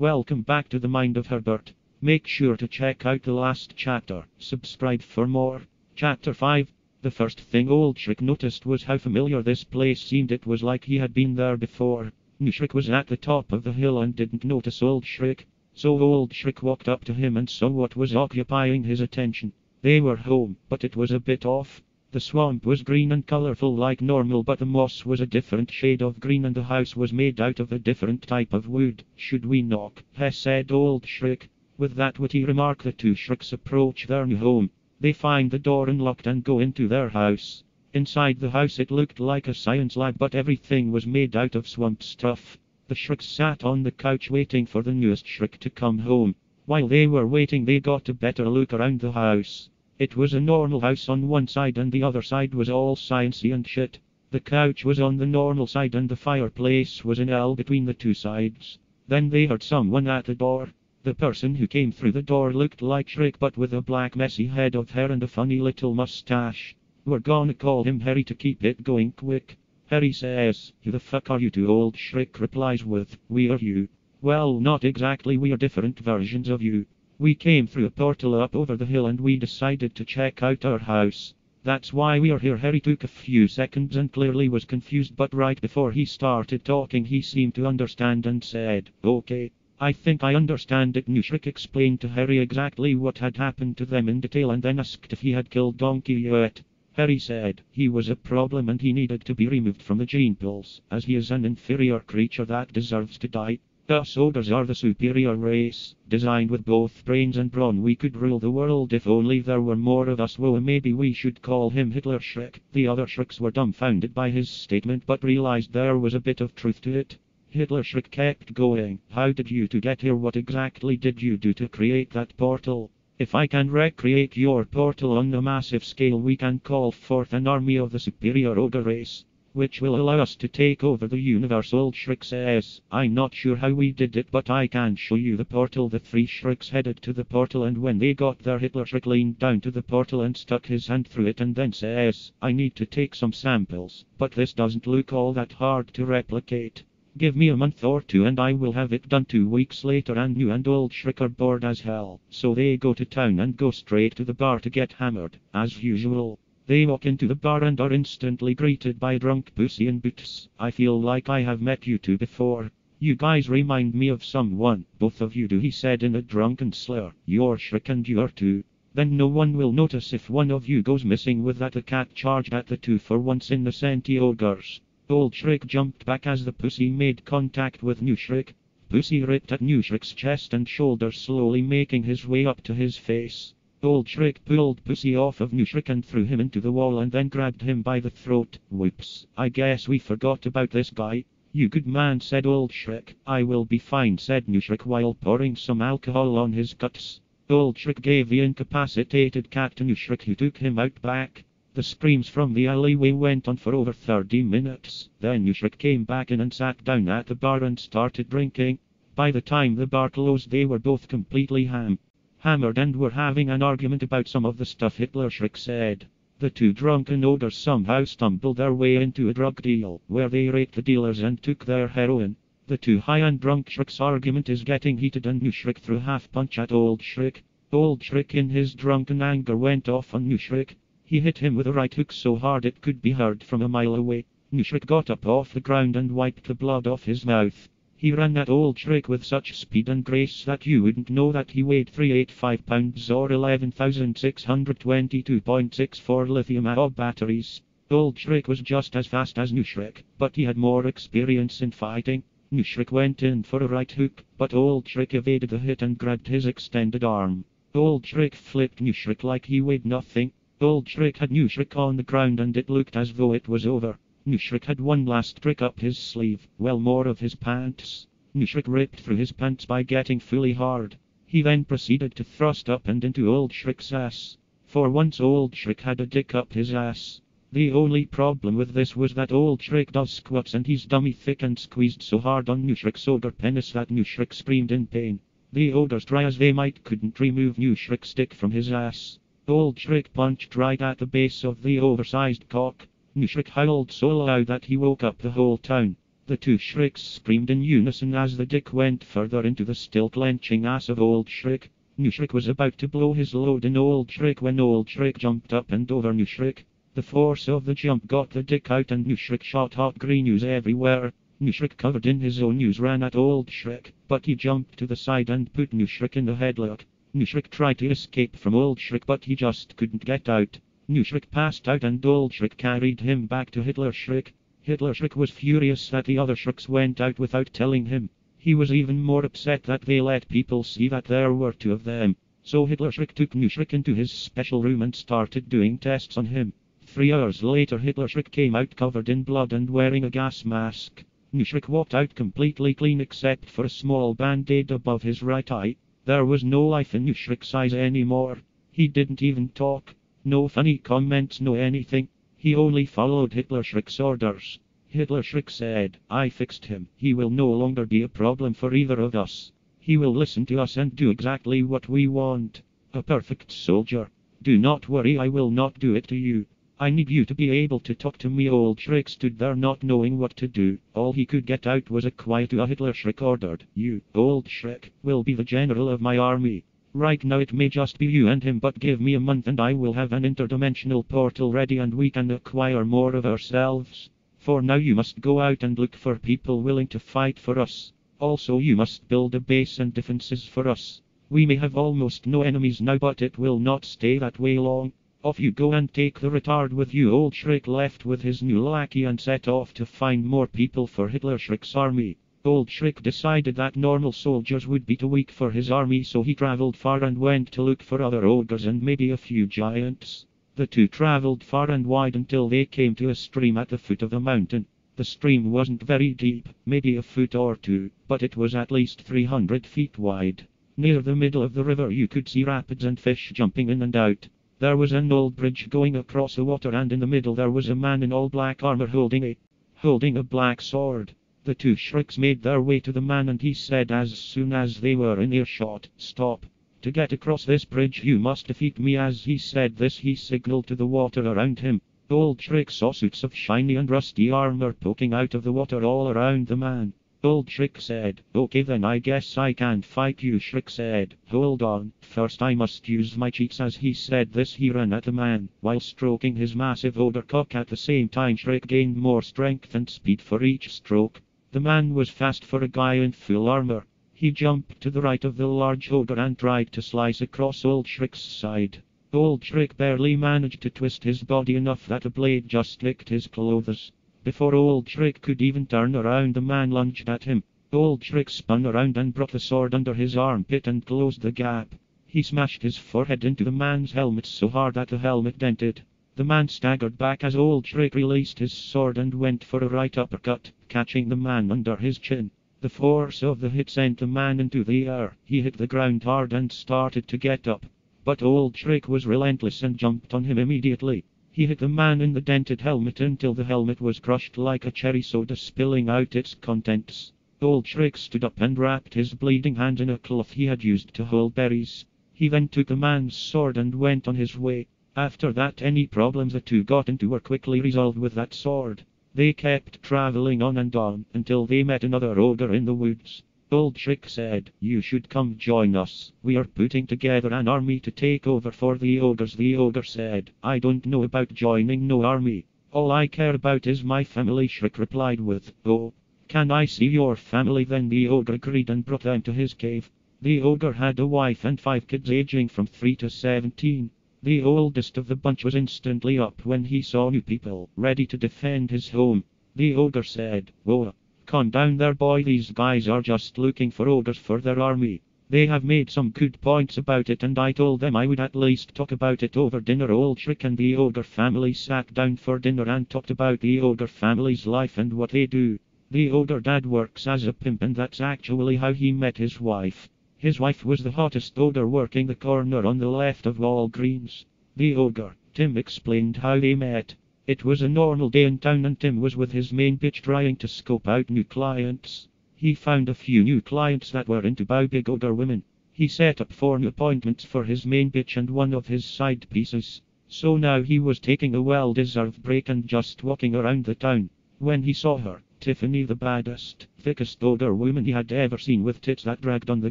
Welcome back to the Mind of Herbert. Make sure to check out the last chapter. Subscribe for more. Chapter 5 The first thing Old Shrek noticed was how familiar this place seemed. It was like he had been there before. New Shrek was at the top of the hill and didn't notice Old Shrek. So Old Shrek walked up to him and saw what was occupying his attention. They were home, but it was a bit off. The swamp was green and colorful like normal, but the moss was a different shade of green and the house was made out of a different type of wood. Should we knock? He said Old Shrek. With that witty remark, the two Shreks approach their new home. They find the door unlocked and go into their house. Inside the house, it looked like a science lab, but everything was made out of swamp stuff. The Shreks sat on the couch waiting for the newest Shrek to come home. While they were waiting, they got a better look around the house. It was a normal house on one side and the other side was all sciencey and shit. The couch was on the normal side and the fireplace was an L between the two sides. Then they heard someone at the door. The person who came through the door looked like Shrek but with a black messy head of hair and a funny little mustache. We're gonna call him Harry to keep it going quick. Harry says, Who the fuck are you two old Shrek replies with, We are you. Well not exactly we are different versions of you. We came through a portal up over the hill and we decided to check out our house. That's why we are here. Harry took a few seconds and clearly was confused, but right before he started talking, he seemed to understand and said, Okay. I think I understand it. New Shrek explained to Harry exactly what had happened to them in detail and then asked if he had killed Donkey yet. Harry said he was a problem and he needed to be removed from the gene pools, as he is an inferior creature that deserves to die. Us ogres are the superior race, designed with both brains and brawn. We could rule the world if only there were more of us. Well, maybe we should call him Hitler Shrek. The other Shreks were dumbfounded by his statement but realized there was a bit of truth to it. Hitler Shrek kept going. How did you two get here? What exactly did you do to create that portal? If I can recreate your portal on a massive scale, we can call forth an army of the superior ogre race which will allow us to take over the universe. Old Shrek says, I'm not sure how we did it, but I can show you the portal. The three Shreks headed to the portal, and when they got there, Hitler Shrek leaned down to the portal and stuck his hand through it, and then says, I need to take some samples, but this doesn't look all that hard to replicate. Give me a month or two and I will have it done two weeks later and new and old Shrek are bored as hell. So they go to town and go straight to the bar to get hammered, as usual. They walk into the bar and are instantly greeted by drunk Pussy and Boots. I feel like I have met you two before. You guys remind me of someone. Both of you do, he said in a drunken slur. You're Shrek and you're two. Then no one will notice if one of you goes missing with that a cat charged at the two for once in innocent ogres. Old Shrek jumped back as the pussy made contact with New Shrek. Pussy ripped at New Shrek's chest and shoulders slowly making his way up to his face. Old Shrek pulled Pussy off of New Shrek and threw him into the wall and then grabbed him by the throat. Whoops, I guess we forgot about this guy. You good man, said Old Shrek. I will be fine, said New Shrek while pouring some alcohol on his cuts. Old Shrek gave the incapacitated cat to New Shrek who took him out back. The screams from the alleyway went on for over 30 minutes. Then New Shrek came back in and sat down at the bar and started drinking. By the time the bar closed they were both completely ham hammered and were having an argument about some of the stuff Hitler Shrek said. The two drunken ogres somehow stumbled their way into a drug deal, where they raped the dealers and took their heroin. The two high and drunk Shrek's argument is getting heated and New Shrek threw half punch at Old Shrek. Old Shrek in his drunken anger went off on New Shrek. He hit him with a right hook so hard it could be heard from a mile away. New got up off the ground and wiped the blood off his mouth. He ran that old Shrek with such speed and grace that you wouldn't know that he weighed 385 pounds or 11,622.64 lithium-ion batteries. Old Shrek was just as fast as New Shrek, but he had more experience in fighting. New Shrek went in for a right hook, but Old Shrek evaded the hit and grabbed his extended arm. Old Shrek flipped New Shrek like he weighed nothing. Old Shrek had New Shrek on the ground and it looked as though it was over. New Shrek had one last trick up his sleeve, well more of his pants. New Shrek ripped through his pants by getting fully hard. He then proceeded to thrust up and into Old Shrek's ass. For once Old Shrek had a dick up his ass. The only problem with this was that Old Shrek does squats and he's dummy thick and squeezed so hard on New Shrek's ogre penis that New Shrek screamed in pain. The ogres try as they might couldn't remove New Shrek's dick from his ass. Old Shrek punched right at the base of the oversized cock. New Shrek howled so loud that he woke up the whole town. The two Shreks screamed in unison as the dick went further into the still clenching ass of Old Shrek. New Shrek was about to blow his load in Old Shrek when Old Shrek jumped up and over New Shrek. The force of the jump got the dick out and New Shrek shot hot green news everywhere. New Shrek covered in his own news ran at Old Shrek, but he jumped to the side and put New Shrek in the headlock. New Shrek tried to escape from Old Shrek but he just couldn't get out. New passed out and Old carried him back to Hitler Shrek. Hitler Shrek was furious that the other Shreks went out without telling him. He was even more upset that they let people see that there were two of them. So Hitler Shrek took New into his special room and started doing tests on him. Three hours later Hitler Shrek came out covered in blood and wearing a gas mask. New Shrek walked out completely clean except for a small band-aid above his right eye. There was no life in New Shrek's eyes anymore. He didn't even talk. No funny comments, no anything. He only followed Hitler Shrek's orders. Hitler Shrek said, I fixed him. He will no longer be a problem for either of us. He will listen to us and do exactly what we want. A perfect soldier. Do not worry, I will not do it to you. I need you to be able to talk to me. Old Shrek stood there not knowing what to do. All he could get out was a quiet Hitler Shrek ordered. You, Old Shrek, will be the general of my army. Right now it may just be you and him but give me a month and I will have an interdimensional portal ready and we can acquire more of ourselves. For now you must go out and look for people willing to fight for us. Also you must build a base and defenses for us. We may have almost no enemies now but it will not stay that way long. Off you go and take the retard with you. Old Shrek left with his new lackey and set off to find more people for Hitler Shrek's army. Old Shrek decided that normal soldiers would be too weak for his army so he traveled far and went to look for other ogres and maybe a few giants. The two traveled far and wide until they came to a stream at the foot of the mountain. The stream wasn't very deep, maybe a foot or two, but it was at least 300 feet wide. Near the middle of the river you could see rapids and fish jumping in and out. There was an old bridge going across the water and in the middle there was a man in all black armor holding a holding a black sword. The two Shreks made their way to the man and he said as soon as they were in earshot, Stop. To get across this bridge you must defeat me as he said this he signaled to the water around him. Old Shrek saw suits of shiny and rusty armor poking out of the water all around the man. Old Shrek said, Okay then I guess I can't fight you. Shrek said, Hold on, first I must use my cheats as he said this he ran at the man, while stroking his massive ogre cock at the same time Shrek gained more strength and speed for each stroke. The man was fast for a guy in full armor. He jumped to the right of the large ogre and tried to slice across Old Shrek's side. Old Shrek barely managed to twist his body enough that a blade just nicked his clothes. Before Old Shrek could even turn around the man lunged at him. Old Shrek spun around and brought the sword under his armpit and closed the gap. He smashed his forehead into the man's helmet so hard that the helmet dented. The man staggered back as Old Shrek released his sword and went for a right uppercut, catching the man under his chin. The force of the hit sent the man into the air. He hit the ground hard and started to get up. But Old Shrek was relentless and jumped on him immediately. He hit the man in the dented helmet until the helmet was crushed like a cherry soda spilling out its contents. Old Shrek stood up and wrapped his bleeding hand in a cloth he had used to hold berries. He then took the man's sword and went on his way. After that any problems the two got into were quickly resolved with that sword. They kept traveling on and on until they met another ogre in the woods. Old Shrek said, You should come join us. We are putting together an army to take over for the ogres. The ogre said, I don't know about joining no army. All I care about is my family. Shrek replied with, Oh, can I see your family? Then the ogre agreed and brought them to his cave. The ogre had a wife and five kids aging from 3 to 17. The oldest of the bunch was instantly up when he saw new people, ready to defend his home. The ogre said, Whoa, Calm down there boy these guys are just looking for orders for their army. They have made some good points about it and I told them I would at least talk about it over dinner. Old Shrek and the Ogre family sat down for dinner and talked about the Ogre family's life and what they do. The Ogre dad works as a pimp and that's actually how he met his wife. His wife was the hottest Ogre working the corner on the left of Walgreens. The Ogre, Tim explained how they met. It was a normal day in town and Tim was with his main bitch trying to scope out new clients. He found a few new clients that were into bow big older women. He set up four new appointments for his main bitch and one of his side pieces. So now he was taking a well-deserved break and just walking around the town. When he saw her, Tiffany the baddest, thickest older woman he had ever seen with tits that dragged on the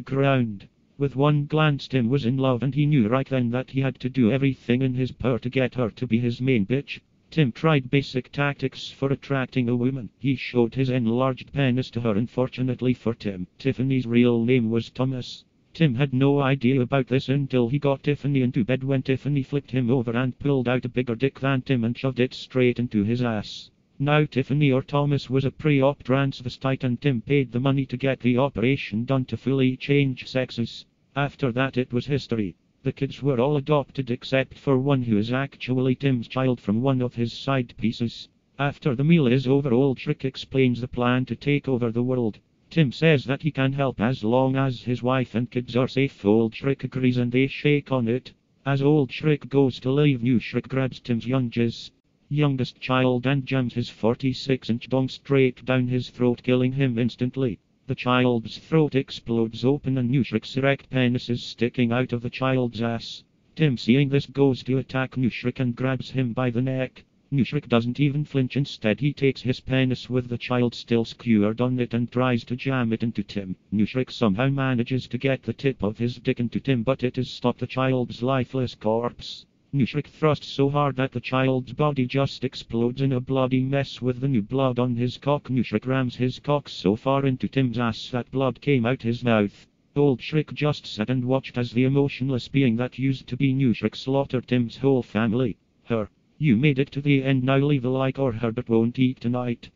ground. With one glance Tim was in love and he knew right then that he had to do everything in his power to get her to be his main bitch. Tim tried basic tactics for attracting a woman. He showed his enlarged penis to her. Unfortunately for Tim, Tiffany's real name was Thomas. Tim had no idea about this until he got Tiffany into bed when Tiffany flipped him over and pulled out a bigger dick than Tim and shoved it straight into his ass. Now Tiffany or Thomas was a pre-op transvestite and Tim paid the money to get the operation done to fully change sexes. After that it was history. The kids were all adopted except for one who is actually Tim's child from one of his side pieces. After the meal is over Old Shrek explains the plan to take over the world. Tim says that he can help as long as his wife and kids are safe. Old Shrek agrees and they shake on it. As Old Shrek goes to leave, New Shrek grabs Tim's youngest, youngest child and jams his 46 inch dong straight down his throat, killing him instantly. The child's throat explodes open and New Shrek's erect penis is sticking out of the child's ass. Tim seeing this goes to attack New Shrek and grabs him by the neck. New Shrek doesn't even flinch instead he takes his penis with the child still skewered on it and tries to jam it into Tim. New Shrek somehow manages to get the tip of his dick into Tim but it is stopped the child's lifeless corpse. New Shrek thrusts so hard that the child's body just explodes in a bloody mess with the new blood on his cock. New Shrek rams his cock so far into Tim's ass that blood came out his mouth. Old Shrek just sat and watched as the emotionless being that used to be New Shrek slaughtered Tim's whole family. Her. You made it to the end now leave a like or Herbert won't eat tonight.